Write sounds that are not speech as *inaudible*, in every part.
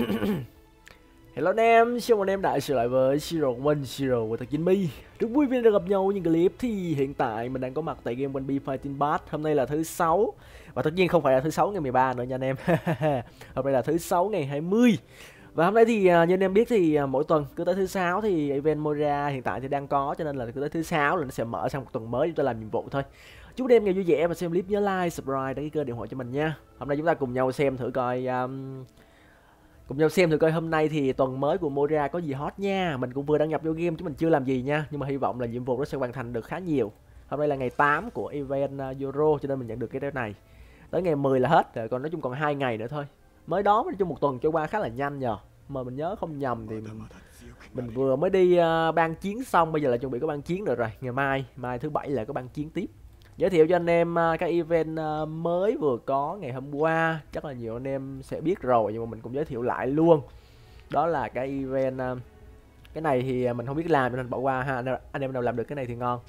*coughs* Hello anh em, chào mừng anh em đã trở lại với Shiro One Shiro của thật chính mi Rất vui vì được gặp nhau những clip thì hiện tại mình đang có mặt tại game One Piece Fighting Bass Hôm nay là thứ sáu Và tất nhiên không phải là thứ sáu ngày 13 nữa nha anh em *laughs* Hôm nay là thứ sáu ngày 20 và hôm nay thì à, như anh em biết thì à, mỗi tuần cứ tới thứ sáu thì event Moira hiện tại thì đang có cho nên là cứ tới thứ sáu là nó sẽ mở sang một tuần mới chúng ta làm nhiệm vụ thôi. Chúc anh em ngày vui vẻ và xem clip nhớ like, subscribe đăng ký kênh điện thoại cho mình nha. Hôm nay chúng ta cùng nhau xem thử coi um, cùng nhau xem thử coi hôm nay thì tuần mới của Moira có gì hot nha. Mình cũng vừa đăng nhập vô game chứ mình chưa làm gì nha, nhưng mà hy vọng là nhiệm vụ nó sẽ hoàn thành được khá nhiều. Hôm nay là ngày 8 của event uh, Euro cho nên mình nhận được cái này. Tới ngày 10 là hết rồi, còn nói chung còn hai ngày nữa thôi mới đó nói chung một tuần trôi qua khá là nhanh nhờ mà mình nhớ không nhầm thì mình, mình vừa mới đi uh, ban chiến xong bây giờ là chuẩn bị có ban chiến rồi rồi ngày mai mai thứ bảy là có ban chiến tiếp giới thiệu cho anh em à, các event à, mới vừa có ngày hôm qua. Chắc là nhiều anh em sẽ biết rồi, nhưng mà mình cũng giới thiệu lại luôn. Đó là cái event à, cái này thì mình không biết làm nên bỏ qua ha. Anh em nào làm được cái này thì ngon.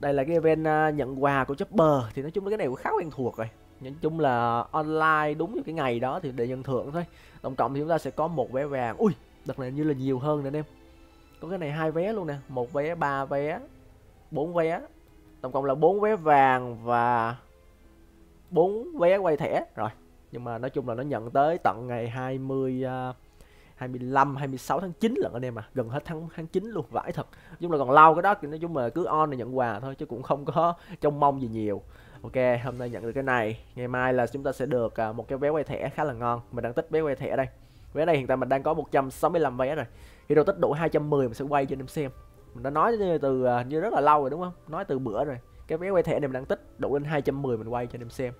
Đây là cái event nhận quà của Chopper thì nói chung là cái này cũng khá quen thuộc rồi. Nói chung là online đúng như cái ngày đó thì để nhận thưởng thôi. Tổng cộng thì chúng ta sẽ có một vé vàng. Ui, đợt này như là nhiều hơn nè anh em. Có cái này hai vé luôn nè. Một vé, ba vé, bốn vé tổng cộng là bốn vé vàng và bốn vé quay thẻ. Rồi nhưng mà nói chung là nó nhận tới tận ngày 20 uh, 25 26 tháng 9 lần anh em à gần hết tháng tháng 9 luôn vãi thật. Nói chung là còn lâu cái đó thì nói chung là cứ on là nhận quà thôi chứ cũng không có *laughs* trông mong gì nhiều. Ok hôm nay nhận được cái này. Ngày mai là chúng ta sẽ được à, một cái vé quay thẻ khá là ngon. Mình đang tích vé quay thẻ đây. Vé này hiện tại mình đang có 165 vé rồi. Khi đầu tích đủ 210 mình sẽ quay cho anh em xem mình đã nói từ à, như rất là lâu rồi đúng không? Nói từ bữa rồi. Cái vé quay thẻ này mình đang tích đủ lên 210 mình quay cho anh em xem.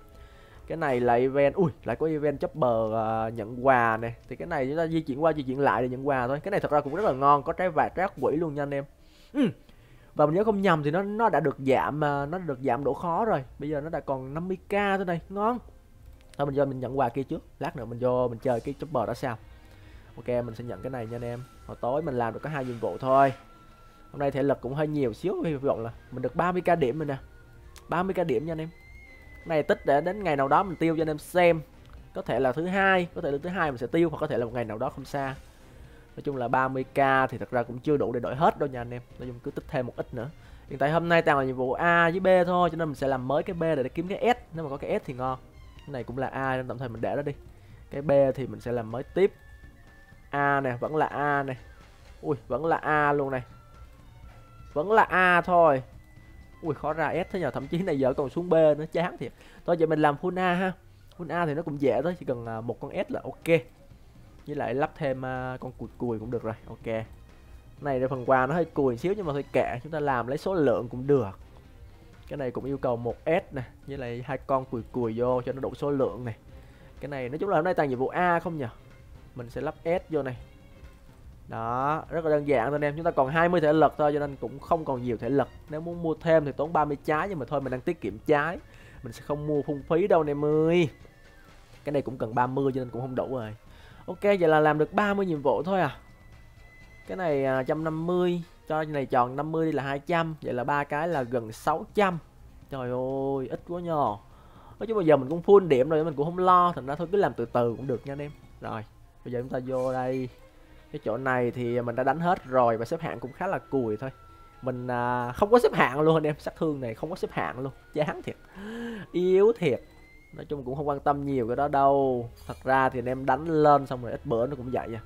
Cái này là event ui lại có event chopper uh, nhận quà này thì cái này chúng ta di chuyển qua di chuyển lại để nhận quà thôi. Cái này thật ra cũng rất là ngon có trái vạt trái quỷ luôn nha anh em. Ừ và mình nhớ không nhầm thì nó nó đã được giảm à, nó được giảm độ khó rồi. Bây giờ nó đã còn 50k thôi này ngon. Thôi mình vô mình nhận quà kia trước lát nữa mình vô mình chơi cái chopper đó sao ok mình sẽ nhận cái này nha anh em. Hồi tối mình làm được có hai nhiệm vụ thôi hôm nay thể lực cũng hơi nhiều xíu hy vọng là mình được 30k điểm rồi nè. 30k điểm nha anh em. Này tích để đến ngày nào đó mình tiêu cho anh em xem. Có thể là thứ hai có thể là thứ hai mình sẽ tiêu hoặc có thể là một ngày nào đó không xa. Nói chung là 30k thì thật ra cũng chưa đủ để đổi hết đâu nha anh em. Nói chung cứ tích thêm một ít nữa. Hiện tại hôm nay toàn là nhiệm vụ A với B thôi cho nên mình sẽ làm mới cái B để, để kiếm cái S. Nếu mà có cái S thì ngon. Cái này cũng là A nên tạm thời mình để đó đi. Cái B thì mình sẽ làm mới tiếp. A này vẫn là A này ui vẫn là A luôn này vẫn là A thôi. Ui, khó ra S thế nhờ, thậm chí này giờ còn xuống B nữa, chán thiệt. Thôi giờ mình làm full A ha. Full A thì nó cũng dễ thôi, chỉ cần à, một con S là ok. Với lại lắp thêm à, con cùi cùi cũng được rồi, ok. Này là phần quà nó hơi cùi xíu nhưng mà thôi kệ, chúng ta làm lấy số lượng cũng được. Cái này cũng yêu cầu một s nè, với lại hai con cùi cùi vô cho nó đủ số lượng này. Cái này nói chung là hôm nay toàn nhiệm vụ a không nhỉ mình sẽ lắp s vô này đó rất là đơn giản thôi anh em. Chúng ta còn 20 thể lực thôi cho nên cũng không còn nhiều thể lực. Nếu muốn mua thêm thì tốn 30 trái nhưng mà thôi mình đang tiết kiệm trái. Mình sẽ không mua phung phí đâu anh em ơi. Cái này cũng cần 30 cho nên cũng không đủ rồi. Ok vậy là làm được 30 nhiệm vụ thôi à. Cái này 150 à, cho này tròn 50 đi là 200 vậy là ba cái là gần 600 trời ơi ít quá nhờ. Nói chung bây giờ mình cũng full điểm rồi mình cũng không lo thành ra thôi cứ làm từ từ cũng được nha anh em. Rồi bây giờ chúng ta vô đây cái chỗ này thì mình đã đánh hết rồi và xếp hạng cũng khá là cùi thôi. Mình à, không có xếp hạng luôn anh em sát thương này không có xếp hạng luôn. Chán thiệt yếu thiệt. Nói chung cũng không quan tâm nhiều cái đó đâu. Thật ra thì anh em đánh lên xong rồi ít bữa nó cũng vậy à.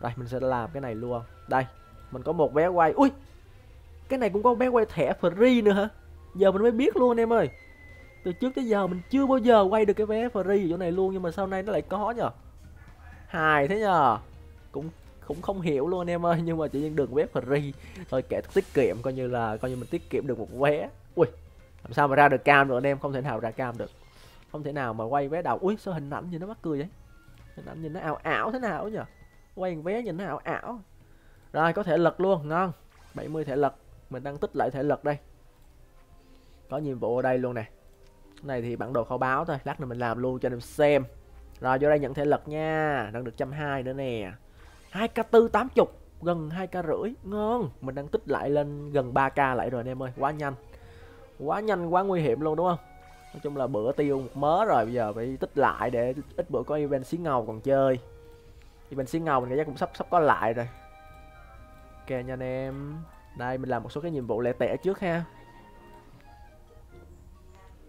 Rồi mình sẽ làm cái này luôn. Đây mình có một vé quay. Ui cái này cũng có vé quay thẻ free nữa hả? Giờ mình mới biết luôn anh em ơi. Từ trước tới giờ mình chưa bao giờ quay được cái vé free ở chỗ này luôn nhưng mà sau này nó lại có nhờ. Hài thế nhờ. Cũng cũng không hiểu luôn anh em ơi, nhưng mà chỉ nhiên đường vé free. Thôi kệ, tiết kiệm coi như là, coi như mình tiết kiệm được một vé. Ui, làm sao mà ra được cam được anh em? Không thể nào ra cam được. Không thể nào mà quay vé đầu. Ui, sao hình ảnh nhìn nó mắc cười vậy? Hình ảnh nhìn nó ảo ảo thế nào nhỉ? Quay vé nhìn nó ảo ảo. Rồi, có thể lực luôn, ngon. 70 thể lực mình đang tích lại thể lực đây. Có nhiệm vụ ở đây luôn nè. Này thì bản đồ kho báo thôi. Lát nữa mình làm luôn cho anh em xem. Rồi, vô đây nhận thể lực nha. Đang được trăm hai nữa nè hai k tư tám chục, gần hai k rưỡi. Ngon. Mình đang tích lại lên gần 3 k lại rồi anh em ơi. Quá nhanh. Quá nhanh, quá nguy hiểm luôn, đúng không? Nói chung là bữa tiêu một mớ rồi, bây giờ phải tích lại để ít bữa có event xí ngầu còn chơi. Thì mình ngầu mình nghĩ cũng sắp sắp có lại rồi. Ok nha anh em. Đây, mình làm một số cái nhiệm vụ lẻ tẻ trước ha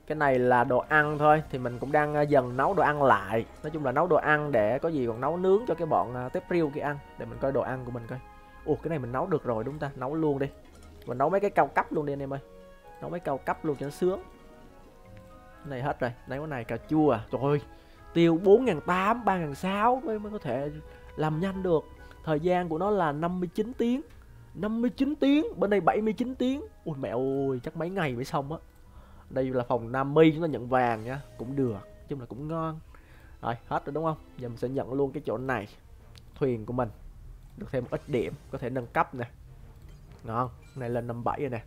cái này là đồ ăn thôi, thì mình cũng đang ờ, dần nấu đồ ăn lại. Nói chung là nấu đồ ăn để có gì còn nấu nướng cho cái bọn ờ, tép riêu kia ăn, để mình coi đồ ăn của mình coi. Ủa, cái này mình nấu được rồi đúng ta? Nấu luôn đi. Mình nấu mấy cái cao cấp luôn đi anh em ơi. Nấu mấy cao cấp luôn cho nó sướng. Cái này hết rồi. Lấy cái này cà chua à? Trời ơi, tiêu bốn ngàn tám, ba ngàn sáu mới mới có thể làm nhanh được. Thời gian của nó là 59 tiếng. 59 tiếng, bên đây 79 tiếng. Ui mẹ ơi, chắc mấy ngày mới xong á đây là phòng nam mi chúng ta nhận vàng nhá cũng được chung là cũng ngon. Rồi, hết rồi đúng không? Giờ mình sẽ nhận luôn cái chỗ này, thuyền của mình. Được thêm một ít điểm, có thể nâng cấp nè. Ngon này lên 57 rồi nè.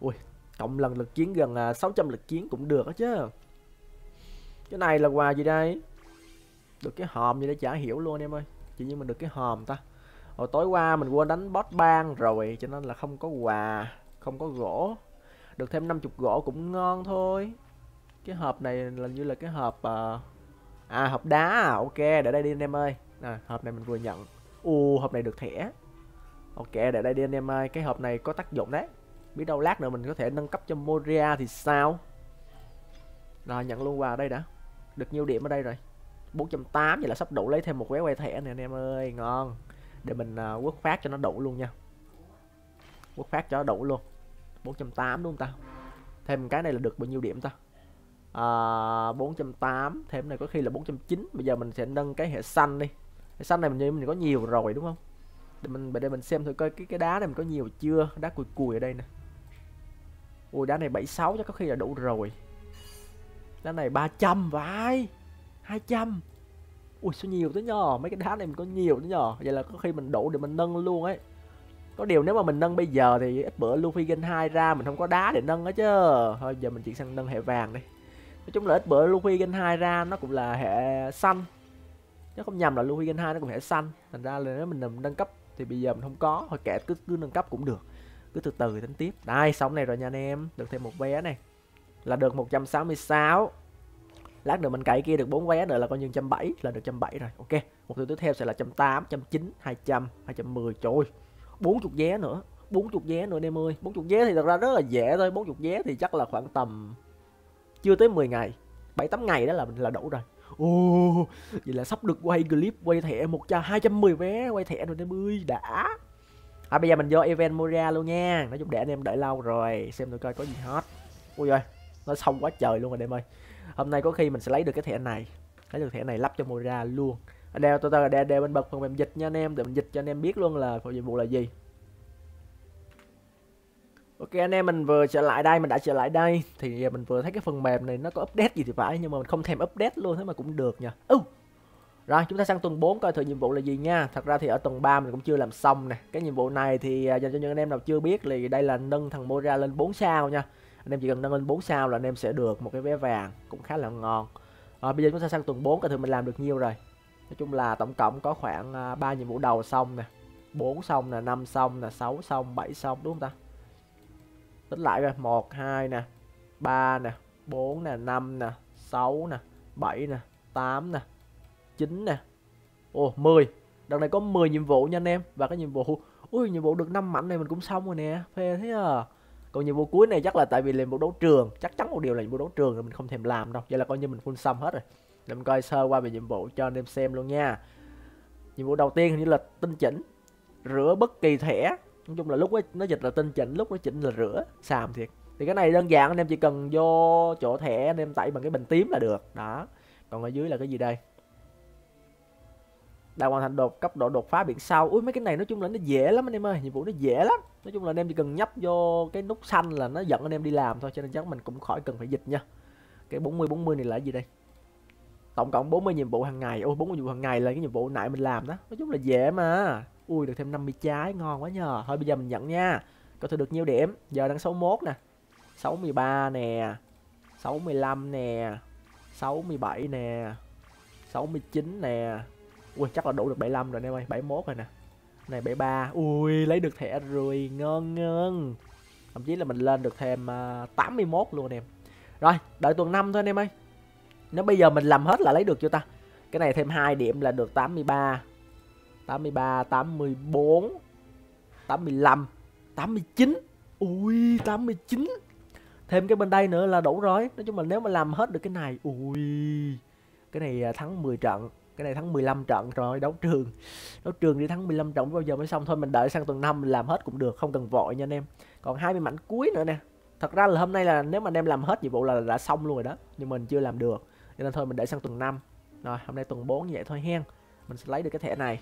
Ui, cộng lần lực chiến gần à, 600 lực chiến cũng được đó chứ. Cái này là quà gì đây? Được cái hòm gì để chả hiểu luôn em ơi. Chỉ như mình được cái hòm ta. Hồi tối qua mình quên đánh boss bang rồi, cho nên là không có quà, không có gỗ được thêm 50 gỗ cũng ngon thôi. Cái hộp này là như là cái hộp à, à hộp đá à? Ok để đây đi anh em ơi. À, hộp này mình vừa nhận. U hộp này được thẻ. Ok để đây đi anh em ơi. Cái hộp này có tác dụng đấy. Biết đâu lát nữa mình có thể nâng cấp cho Moria thì sao? Rồi nhận luôn quà đây đã. Được nhiêu điểm ở đây rồi? 480 vậy là sắp đủ lấy thêm một vé quay thẻ này anh em ơi. Ngon. Để mình uh, quất phát cho nó đủ luôn nha. Quất phát cho nó đủ luôn. 480 đúng không ta? Thêm cái này là được bao nhiêu điểm ta? À, 408 thêm này có khi là 490 bây giờ mình sẽ nâng cái hệ xanh đi. Hệ xanh này mình như mình có nhiều rồi đúng không? Để mình để mình xem thử coi cái cái đá này mình có nhiều chưa? Đá cùi cùi ở đây nè. Ui đá này 76 chắc có khi là đủ rồi. Đá này 300 vãi 200 ui sao nhiều tới nhờ? Mấy cái đá này mình có nhiều tới nhờ? Vậy là có khi mình đủ để mình nâng luôn ấy có điều nếu mà mình nâng bây giờ thì ít bữa Luffy Gen 2 ra mình không có đá để nâng đó chứ. Thôi, giờ mình chuyển sang nâng hệ vàng đi. Nói chung là ít bữa Luffy Gen 2 ra nó cũng là hệ xanh. Nếu không nhầm là Luffy Gen 2 nó cũng hệ xanh. Thành ra là nếu mình nâng cấp thì bây giờ mình không có. Thôi kệ, cứ cứ nâng cấp cũng được. Cứ từ từ tính tiếp. Đây, xong này rồi nha anh em. Được thêm một vé này. Là được 166 lát nữa mình cậy kia được bốn vé nữa là coi như 170 là được 170 rồi. Ok một thứ tiếp theo sẽ là 180 190 200 210 trời 40 vé nữa 40 vé nữa em ơi. 40 vé thì thật ra rất là dễ thôi 40 vé thì chắc là khoảng tầm chưa tới 10 ngày 7 8 ngày đó là là đủ rồi. Ồ, vậy là sắp được quay clip quay thẻ một trăm hai trăm mười vé quay thẻ rồi em ơi đã. À bây giờ mình vô event Moria luôn nha. Nói chung để anh em đợi lâu rồi xem tôi coi có gì hot. Ui ơi nó xong quá trời luôn rồi em ơi. Hôm nay có khi mình sẽ lấy được cái thẻ này lấy được thẻ này lắp cho Moria luôn đeo tôi tôi đeo đeo bên bật phần mềm dịch nha anh em để mình dịch cho anh em biết luôn là phần nhiệm vụ là gì Ok, anh em, mình vừa trở lại đây, mình đã trở lại đây thì mình vừa thấy cái phần mềm này nó có update gì thì phải, nhưng mà mình không thèm update luôn, thế mà cũng được nha. Ừ. Rồi, chúng ta sang tuần 4 coi thử nhiệm vụ là gì nha. Thật ra thì ở tuần 3 mình cũng chưa làm xong nè. Cái nhiệm vụ này thì à, dành cho những anh em nào chưa biết thì đây là nâng thằng Mora lên 4 sao nha. Anh em chỉ cần nâng lên 4 sao là anh em sẽ được một cái vé vàng, cũng khá là ngon. Rồi, bây giờ chúng ta sang tuần 4 coi thử mình làm được nhiêu rồi nói chung là tổng cộng có khoảng à, ba nhiệm vụ đầu xong nè bốn xong nè năm xong nè sáu xong bảy xong đúng không ta? Tính lại rồi một hai nè ba nè bốn nè năm nè sáu nè bảy nè tám nè chín nè. Ồ mười. Đợt này có 10 nhiệm vụ nha anh em và cái nhiệm vụ ui nhiệm vụ được năm mảnh này mình cũng xong rồi nè phê thế à. Còn nhiệm vụ cuối này chắc là tại vì là nhiệm vụ đấu trường chắc chắn một điều là nhiệm vụ đấu trường rồi mình không thèm làm đâu vậy là coi như mình full xong hết rồi để mình coi sơ qua về nhiệm vụ cho anh em xem luôn nha. Nhiệm vụ đầu tiên hình như là tinh chỉnh rửa bất kỳ thẻ. Nói chung là lúc ấy, nó dịch là tinh chỉnh lúc nó chỉnh là rửa. Xàm thiệt. Thì cái này đơn giản anh em chỉ cần vô chỗ thẻ anh em tẩy bằng cái bình tím là được. Đó. Còn ở dưới là cái gì đây? Đã hoàn thành đột cấp độ đột phá biển sau. Ui mấy cái này nói chung là nó dễ lắm anh em ơi. Nhiệm vụ nó dễ lắm. Nói chung là anh em chỉ cần nhấp vô cái nút xanh là nó dẫn anh em đi làm thôi cho nên chắc mình cũng khỏi cần phải dịch nha. Cái 40 40 này là gì đây? Tổng cộng 40 nhiệm vụ hàng ngày. Ôi 40 nhiệm vụ hàng ngày là cái nhiệm vụ nãy mình làm đó. Nói chung là dễ mà. Ui được thêm 50 trái ngon quá nhờ. Thôi bây giờ mình nhận nha. Có thể được nhiêu điểm. Giờ đang 61 nè. 63 nè. 65 nè. 67 nè. 69 nè. Ui chắc là đủ được 75 rồi em ơi. 71 rồi nè. Này 73 ui lấy được thẻ rồi. Ngon ngon. Thậm chí là mình lên được thêm à, uh, 81 luôn em. Rồi đợi tuần 5 thôi anh em ơi nếu bây giờ mình làm hết là lấy được chưa ta? Cái này thêm 2 điểm là được 83 83 84 85 89 ui 89 thêm cái bên đây nữa là đủ rồi. Nói chung là nếu mà làm hết được cái này, ui, cái này à, thắng 10 trận, cái này thắng 15 trận rồi, đấu trường. Đấu trường đi thắng 15 trận bao giờ mới xong. Thôi mình đợi sang tuần 5 làm hết cũng được, không cần vội nha anh em. Còn 20 mảnh cuối nữa nè. Thật ra là hôm nay là nếu mà anh em làm hết nhiệm vụ là đã xong luôn rồi đó, nhưng mình chưa làm được cho nên thôi, mình để sang tuần 5 rồi, hôm nay tuần 4 như vậy thôi hen. Mình sẽ lấy được cái thẻ này.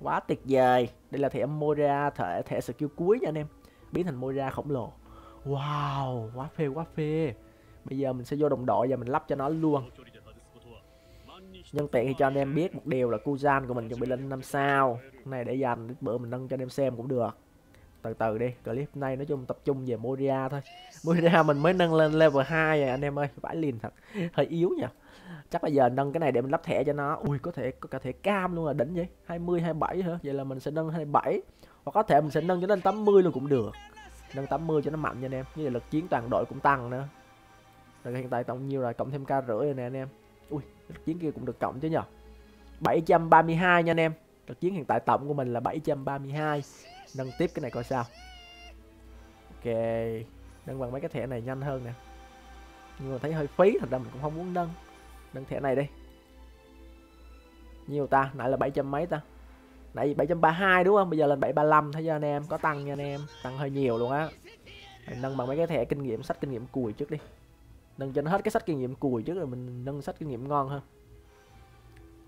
Quá tuyệt vời. Đây là thẻ Moira, thẻ thẻ skill cuối nha anh em. Biến thành Moira khổng lồ. Wow, quá phê quá phê. Bây giờ mình sẽ vô đồng đội và mình lắp cho nó luôn. Nhân tiện thì cho anh em biết một điều là Kuzan của mình chuẩn bị lên năm sao. Cái này để dành bữa mình nâng cho anh em xem cũng được từ từ đi, clip này nói chung tập trung về Moria thôi. Moria mình mới nâng lên level 2 rồi, anh em ơi, vãi liền thật. Hơi yếu nhỉ. Chắc là giờ nâng cái này để mình lắp thẻ cho nó. Ui, có thể, có cả thẻ cam luôn là đỉnh vậy. 20 27 hả? Vậy là mình sẽ nâng 27 hoặc có thể mình sẽ nâng cho lên 80 luôn cũng được. Nâng 80 cho nó mạnh nha anh em. Như là lực chiến toàn đội cũng tăng nữa. Rồi hiện tại tổng nhiêu rồi, cộng thêm ca rưỡi rồi nè anh em. Ui, lực chiến kia cũng được cộng chứ nhở 732 nha anh em. Lực chiến hiện tại tổng của mình là 732 nâng tiếp cái này coi sao. Ok, nâng bằng mấy cái thẻ này nhanh hơn nè. Nhưng mà thấy hơi phí, thật ra mình cũng không muốn nâng. Nâng thẻ này đi. Nhiều ta, nãy là 700 mấy ta? Nãy 732 đúng không? Bây giờ lên 735 thấy chưa anh em? Có tăng nha anh em. Tăng hơi nhiều luôn á. Nâng bằng mấy cái thẻ kinh nghiệm, sách kinh nghiệm cùi trước đi. Nâng cho nó hết cái sách kinh nghiệm cùi trước rồi mình nâng sách kinh nghiệm ngon hơn.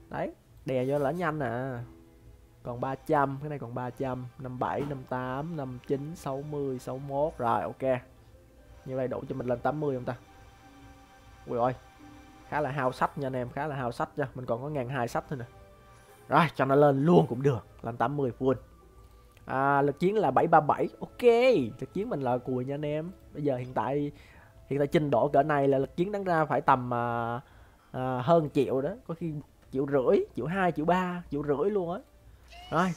Đấy, đè cho lỡ nhanh à còn 300 cái này còn 300 57 58 59 60 61 rồi ok. Như vậy đủ cho mình lên 80 không ta? Ui ơi khá là hao sách nha anh em khá là hao sách nha. Mình còn có ngàn hai sách thôi nè. Rồi cho nó lên luôn cũng được lên 80 full. À, lực chiến là 737 ok. Lực chiến mình là cùi nha anh em. Bây giờ hiện tại hiện tại trình độ cỡ này là lực chiến đáng ra phải tầm à, à, hơn triệu đó. Có khi triệu rưỡi triệu hai triệu ba triệu rưỡi luôn á rồi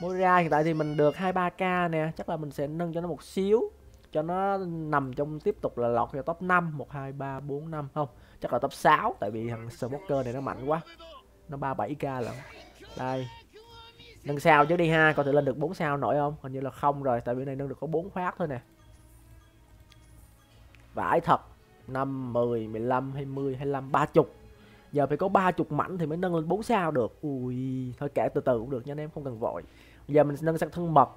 Moira hiện tại thì mình được 23k nè, chắc là mình sẽ nâng cho nó một xíu, cho nó nằm trong tiếp tục là lọt vào top 5 1 2 3 4 5 không, chắc là top 6 tại vì thằng smoker này nó mạnh quá. Nó 37k lận. Đây. Nâng sao chứ đi ha, có thể lên được 4 sao nổi không? Hình như là không rồi, tại vì này nâng được có 4 phát thôi nè. Vãi thật. 5 10 15 20 25 30 giờ phải có 30 mảnh thì mới nâng lên 4 sao được. Ui thôi kể từ từ cũng được nha anh em không cần vội. Giờ mình nâng sang thân mật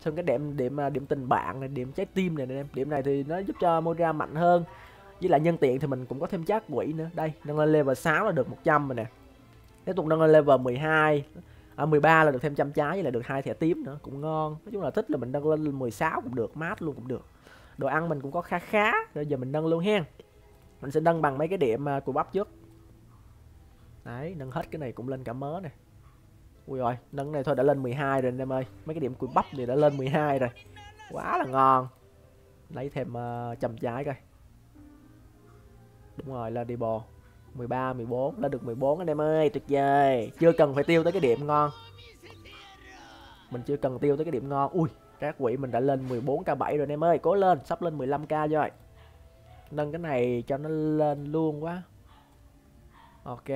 xong cái điểm điểm à, điểm tình bạn này điểm trái tim này anh em. Điểm này thì nó giúp cho Moira mạnh hơn. Với lại nhân tiện thì mình cũng có thêm chát quỷ nữa. Đây nâng lên level 6 là được 100 rồi nè. Tiếp tục nâng lên level 12 à, 13 là được thêm trăm trái với lại được hai thẻ tím nữa. Cũng ngon. Nói chung là thích là mình nâng lên 16 cũng được mát luôn cũng được. Đồ ăn mình cũng có khá khá rồi giờ mình nâng luôn hen. Mình sẽ nâng bằng mấy cái điểm à, của bắp trước đấy nâng hết cái này cũng lên cả mớ này. Ui rồi nâng này thôi đã lên 12 rồi anh em ơi. Mấy cái điểm cùi bắp thì đã lên 12 rồi. Quá là ngon. Lấy thêm ờ, uh, chầm trái coi. Đúng rồi lên đi bò 13 14 lên được 14 anh em ơi tuyệt vời. Chưa cần phải tiêu tới cái điểm ngon. Mình chưa cần tiêu tới cái điểm ngon. Ui các quỷ mình đã lên 14k7 rồi anh em ơi. Cố lên sắp lên 15k rồi. Nâng cái này cho nó lên luôn quá. Ok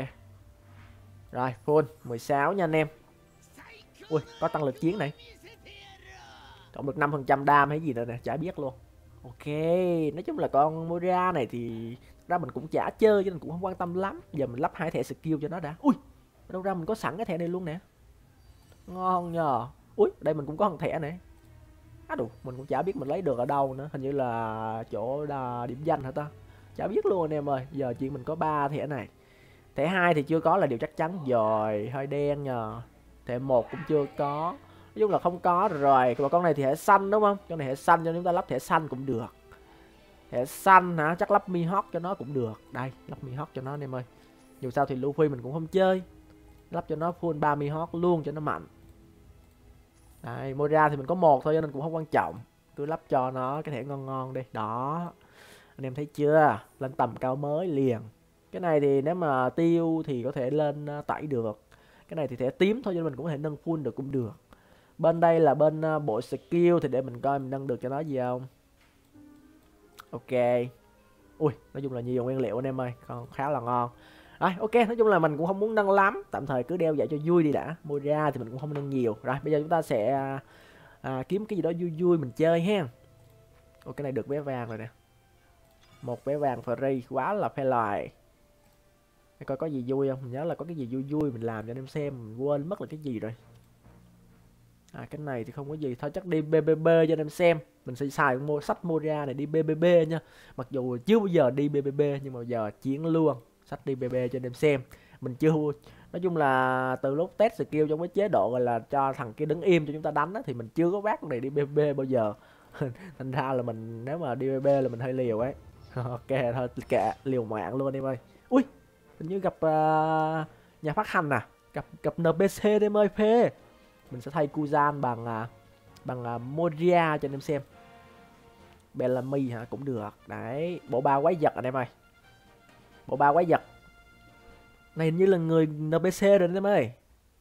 rồi, full 16 nha anh em. Ui, có tăng lực chiến này. Cộng được 5% đam hay gì nữa nè, chả biết luôn. Ok, nói chung là con Moria này thì ra mình cũng chả chơi cho nên cũng không quan tâm lắm. Giờ mình lắp hai thẻ skill cho nó đã. Ui, đâu ra mình có sẵn cái thẻ này luôn nè. Ngon nhờ. Ui, đây mình cũng có thằng thẻ này. Á đủ mình cũng chả biết mình lấy được ở đâu nữa. Hình như là chỗ là điểm danh hả ta? Chả biết luôn anh em ơi. Giờ chỉ mình có ba thẻ này thẻ hai thì chưa có là điều chắc chắn. Rồi, hơi đen nhờ. Thẻ một cũng chưa có. Nói chung là không có rồi. Còn con này thì thẻ xanh, đúng không? Con này thẻ xanh cho chúng ta lắp thẻ xanh cũng được. Thẻ xanh hả? Chắc lắp mi hot cho nó cũng được. Đây, lắp mi hot cho nó anh em ơi. Dù sao thì Luffy mình cũng không chơi. Lắp cho nó full 30 hot luôn cho nó mạnh. Đây, Moira thì mình có một thôi cho nên cũng không quan trọng. Cứ lắp cho nó cái thẻ ngon ngon đi. Đó. Anh em thấy chưa? Lên tầm cao mới liền cái này thì nếu mà tiêu thì có thể lên ờ, tẩy được. Cái này thì thẻ tím thôi cho nên mình cũng có thể nâng full được cũng được. Bên đây là bên ờ, bộ skill thì để mình coi mình nâng được cho nó gì không? Ok. Ui nói chung là nhiều nguyên liệu anh em ơi còn khá là ngon. Rồi ok nói chung là mình cũng không muốn nâng lắm. Tạm thời cứ đeo vậy cho vui đi đã. Mua ra thì mình cũng không nâng nhiều. Rồi bây giờ chúng ta sẽ à, kiếm cái gì đó vui vui mình chơi ha. Ok cái này được vé vàng rồi nè. Một vé vàng free quá là phê loại để coi có gì vui không mình nhớ là có cái gì vui vui mình làm cho anh em xem mình quên mất là cái gì rồi à cái này thì không có gì thôi chắc đi BBB cho anh em xem mình sẽ xài mua sách mua ra này đi BBB nha mặc dù chưa bao giờ đi BBB nhưng mà giờ chiến luôn sách đi bbb cho anh em xem mình chưa nói chung là từ lúc test skill trong cái chế độ gọi là cho thằng kia đứng im cho chúng ta đánh á, thì mình chưa có bác này đi bbb bao giờ thành ra là mình nếu mà đi bbb là mình hơi liều ấy ok thôi kệ liều mạng luôn em ơi ui hình như gặp uh, nhà phát hành à? Gặp gặp NPC em ơi phê. Mình sẽ thay Kuzan bằng uh, bằng uh, Moria cho anh em xem. Bellamy hả? Cũng được. Đấy bộ ba quái vật anh em ơi. Bộ ba quái vật. Này hình như là người NPC rồi anh em ơi.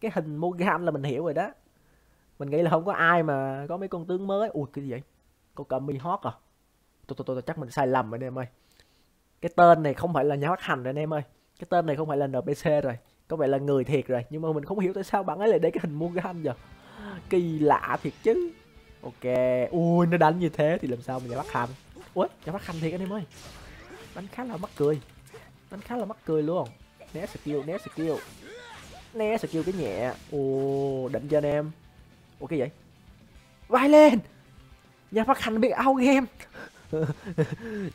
Cái hình Morgan là mình hiểu rồi đó. Mình nghĩ là không có ai mà có mấy con tướng mới. Ui cái gì vậy? Con cả mi hot à tôi, tôi, tôi, chắc mình sai lầm rồi anh em ơi. Cái tên này không phải là nhà phát hành rồi anh em ơi cái tên này không phải là NPC rồi, có vẻ là người thiệt rồi, nhưng mà mình không hiểu tại sao bạn ấy lại để cái hình Mugan giờ kỳ lạ thiệt chứ. Ok, ui, nó đánh như thế thì làm sao mình nhà phát hành ui cho bắt hành thiệt anh em ơi. Đánh khá là mắc cười. Đánh khá là mắc cười luôn. Né skill né skill. Né skill cái nhẹ. Ồ định cho anh em. Ok vậy. Vai lên! Nhà phát hành biết out game. *laughs*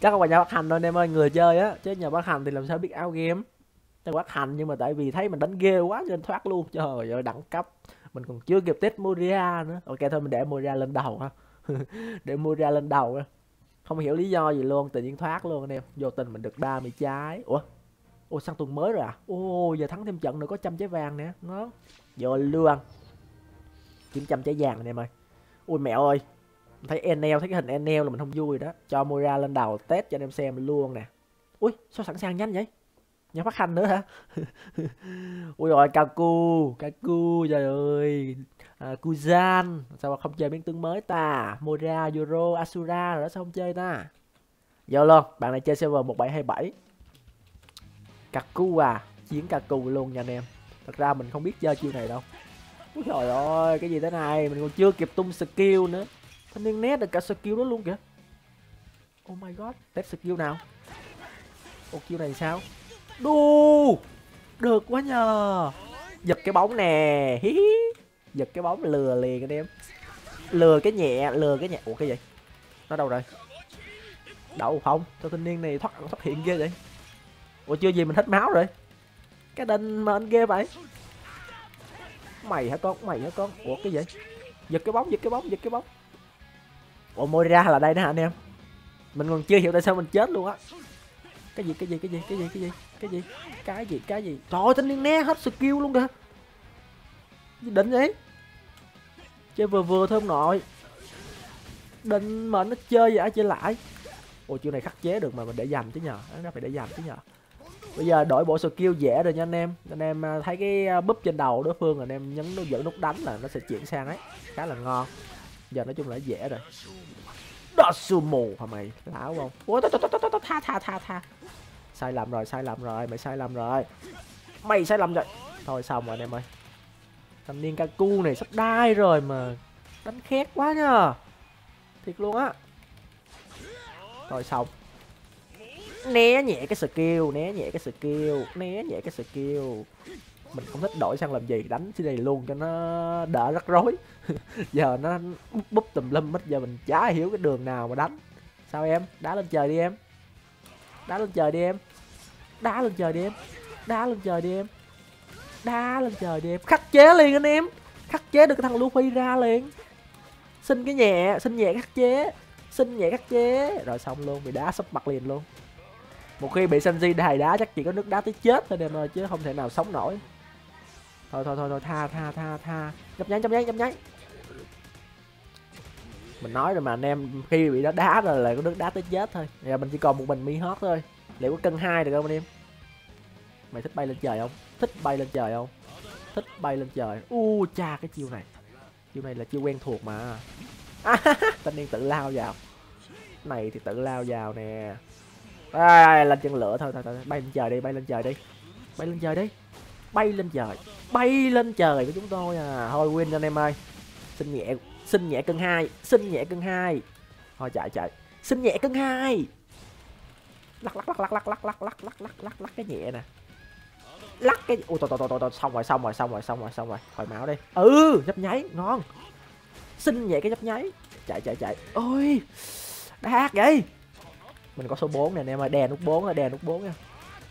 Chắc không phải nhà phát hành đâu anh em ơi, người chơi á. Chứ nhà phát hành thì làm sao biết out game? Nhà quát hành nhưng mà tại vì thấy mình đánh ghê quá nên thoát luôn. Trời ơi đẳng cấp. Mình còn chưa kịp test Moria nữa. Ok thôi mình để Moria lên đầu ha. *laughs* Để Moria lên đầu ha. Không hiểu lý do gì luôn tự nhiên thoát luôn anh em. Vô tình mình được 30 trái. Ủa? Ô sang tuần mới rồi à? Ô, giờ thắng thêm trận nữa có trăm trái vàng nè. Nó Vô luôn. Kiếm trăm trái vàng anh em ơi. Ui mẹ ơi. Thấy Enel thấy cái hình Enel là mình không vui đó. Cho Moira lên đầu test cho anh em xem luôn nè. Ui sao sẵn sàng nhanh vậy? Nhà phát hành nữa hả? *laughs* Ui rồi Kaku Kaku trời ơi. À, Kuzan Sao mà không chơi biến tướng mới ta? Mora Yoro, Asura rồi đó sao không chơi ta? Vô luôn Bạn này chơi server 1727 Kaku à Chiến Kaku luôn nha anh em. Thật ra mình không biết chơi chiêu này đâu. Ui trời ơi cái gì thế này? Mình còn chưa kịp tung skill nữa. Thanh niên né được cả skill đó luôn kìa. Oh my god Test skill nào? Ô chiêu này sao? Đu. Được quá nhờ. Giật cái bóng nè. Hí hí. Giật cái bóng lừa liền anh em. Lừa cái nhẹ, Lừa cái nhẹ. Ủa, cái gì? Nó đâu rồi? Đậu không? Cho thanh niên này thoát thoát hiện ghê vậy? Ủa, chưa gì mình hết máu rồi. Cái đinh mà anh ghê vậy. Mày hả con? Mày hả con? Ủa, cái gì? Giật cái bóng, giật cái bóng, giật cái bóng. Ủa, môi ra là đây nè anh em. Mình còn chưa hiểu tại sao mình chết luôn á. Cái gì cái gì cái gì cái gì cái gì? Cái gì? Cái gì? Cái gì? Trời ơi, thanh niên né hết skill luôn kìa. Gì định vậy? Chơi vừa vừa thôi ông nội. Định mà nó chơi vậy chơi lại. Ồ chiêu này khắc chế được mà mình để dành chứ nhờ. Nó phải để dành chứ nhờ. Bây giờ đổi bộ skill dễ rồi nha anh em. Anh em à, thấy cái à, búp trên đầu đối phương là anh em nhấn nó giữ nút đánh là nó sẽ chuyển sang ấy. Khá là ngon. Giờ nói chung là dễ rồi. Đó sumo hả mày? Lão không? Ủa tha tha tha tha sai lầm rồi, sai lầm rồi, mày sai lầm rồi. Mày sai lầm rồi. Thôi xong rồi anh em ơi. Thanh niên kaku này sắp đai rồi mà. Đánh khét quá nhờ thiệt luôn á. Rồi xong. Né nhẹ cái skill, né nhẹ cái skill, né nhẹ cái skill. Mình không thích đổi sang làm gì, đánh cái này luôn cho nó đỡ rắc rối. *laughs* Giờ nó búp búp tùm lum hết, giờ mình chả hiểu cái đường nào mà đánh. Sao em? Đá lên trời đi em. Đá lên trời đi em đá lên trời đi em. Đá lên trời đi em. Đá lên trời đi em. Khắc chế liền anh em. Khắc chế được cái thằng Luffy ra liền. Xin cái nhẹ, xin nhẹ khắc chế. Xin nhẹ khắc chế. Rồi xong luôn, bị đá sắp mặt liền luôn. Một khi bị Sanji đài đá, chắc chỉ có nước đá tới chết thôi em ơi, chứ không thể nào sống nổi. Thôi thôi thôi thôi, tha tha tha tha. Nhấp nháy nhấp nháy nhấp nháy. Mình nói rồi mà anh em, khi bị nó đá rồi là có nước đá tới chết thôi. Giờ mình chỉ còn một mình mi hót thôi liệu có cân hai được không anh em? Mày thích bay lên trời không? Thích bay lên trời không? Thích bay lên trời. U cha cái chiêu này. Chiêu này là chiêu quen thuộc mà. À, *laughs* thanh niên tự lao vào. Này thì tự lao vào nè. À, lên chân lửa thôi thôi thôi. Bay lên trời đi bay lên trời đi. Bay lên trời đi. Bay lên trời. Bay lên trời của chúng tôi à. Thôi win anh em ơi. Xin nhẹ xin nhẹ cân hai xin nhẹ cân hai. Thôi chạy chạy. Xin nhẹ cân hai lắc lắc lắc lắc lắc lắc lắc lắc lắc lắc lắc lắc cái nhẹ nè lắc cái ui tồi tồi tồi tồi xong rồi xong rồi xong rồi xong rồi xong rồi khỏi máu đi ừ nhấp nháy ngon xin nhẹ cái nhấp nháy chạy chạy chạy ôi đát vậy mình có số 4 này anh em ơi đè nút 4 là đè nút 4 nha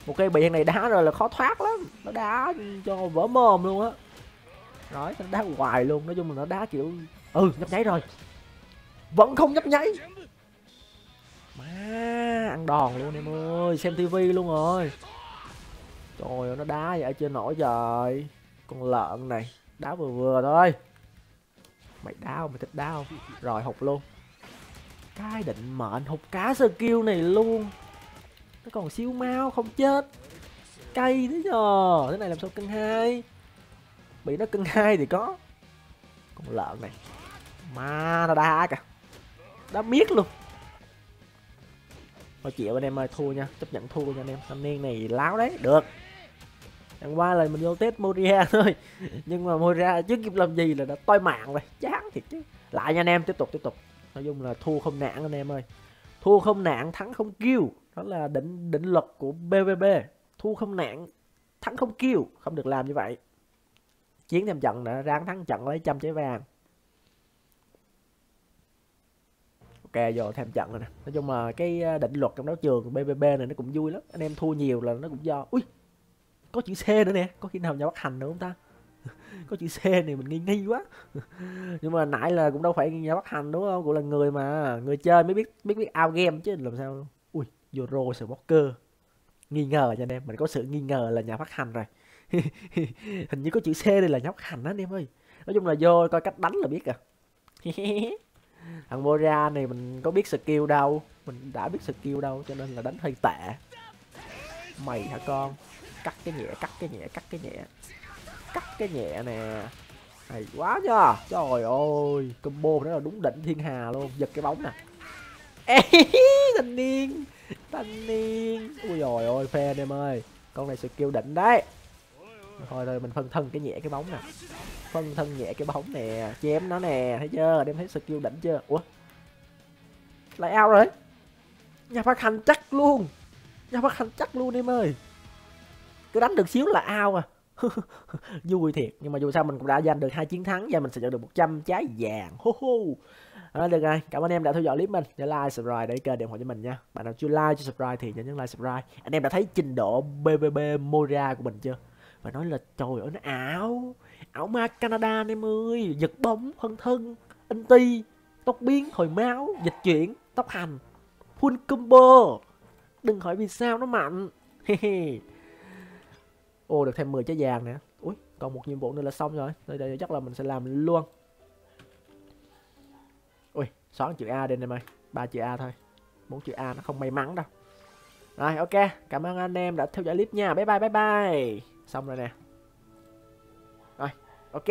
một cây bị này đá rồi là khó thoát lắm nó đá cho vỡ mồm luôn á nói nó đá hoài luôn nói chung là nó đá kiểu ừ nhấp nháy rồi vẫn không nhấp nháy ăn đòn luôn em ơi, xem tivi luôn rồi. Trời ơi, nó đá vậy chưa nổi trời. Con lợn này, đá vừa vừa thôi. Mày đá không mày thích đá không rồi, hụt luôn. Cái định mệnh, hụt cá skill này luôn. Nó còn siêu mau không chết. Cay thế nhờ. Thế này làm sao cân hai? Bị nó cân hai thì có. Con lợn này. Ma nó đá kìa. Đá miết luôn thôi chịu anh em ơi thua nha, chấp nhận thua nha anh em. Thanh niên này láo đấy, được. Chẳng qua là mình vô test moria *laughs* thôi. Nhưng mà moria chưa kịp làm gì là đã toi mạng rồi. Chán thiệt chứ. Lại nha anh em, tiếp tục tiếp tục. Nói chung là thua không nản anh em ơi. Thua không nản, thắng không kêu. Đó là định định luật của BVB thua không nản, thắng không kêu. Không được làm như vậy. Chiến thêm trận nữa ráng thắng trận lấy trăm trái vàng ok vô thêm trận rồi nè. Nói chung là cái ờ, định luật trong đấu trường bbb này nó cũng vui lắm. Anh em thua nhiều là nó cũng do, ui, có chữ C nữa nè, có khi nào nhà bắt hành nữa không ta? *laughs* Có chữ C này mình nghi nghi quá. *laughs* Nhưng mà nãy là cũng đâu phải nhà bắt hành, đúng không? Cũng là người mà, người chơi mới biết biết biết out game chứ, làm sao? Ui Euro cơ nghi ngờ nha anh em, mình có sự nghi ngờ là nhà phát hành rồi. *laughs* Hình như có chữ C đây là nhà phát hành đó anh em ơi. Nói chung là vô coi cách đánh là biết à thằng Moria này mình có biết skill đâu. Mình đã biết skill đâu cho nên là đánh hơi tệ. Mày hả con? Cắt cái nhẹ cắt cái nhẹ cắt cái nhẹ. Cắt cái nhẹ nè. Hay quá nha trời ơi combo đó là đúng đỉnh thiên hà luôn. Giật cái bóng nè. *laughs* Ê, thanh niên thanh niên. Ui rồi ôi phe em ơi. Con này skill đỉnh đấy. Thôi thôi mình phân thân cái nhẹ cái bóng nè phân thân nhẹ cái bóng nè chém nó nè thấy chưa? Đem thấy skill đỉnh chưa? Ủa? Lại ao rồi. Nhà phát hành chắc luôn. Nhà phát hành chắc luôn em ơi. Cứ đánh được xíu là ao à. *laughs* Vui thiệt. Nhưng mà dù sao mình cũng đã giành được hai chiến thắng và mình sẽ nhận được 100 trái vàng. Hô hô. À, được rồi. Cảm ơn em đã theo dõi clip mình. Nhớ like subscribe để kênh ủng hộ cho mình nha. Bạn nào chưa like chưa subscribe thì nhớ nhấn like subscribe. Anh em đã thấy trình độ BBB Moria của mình chưa? Và nói là trời ơi nó ảo ảo ma Canada anh em ơi. Giật bóng, phân thân, anh ti, tóc biến, hồi máu, dịch chuyển, tóc hành. Full combo. Đừng hỏi vì sao nó mạnh. Ô, được thêm 10 trái vàng nè. Ui còn một nhiệm vụ nữa là xong rồi. Đây đây chắc là mình sẽ làm luôn. Ui, xóa chữ a đi em ơi. Ba chữ a thôi. Bốn chữ a nó không may mắn đâu. Rồi, ok. Cảm ơn anh em đã theo dõi clip nha. Bye bye bye bye. Xong rồi nè. Ok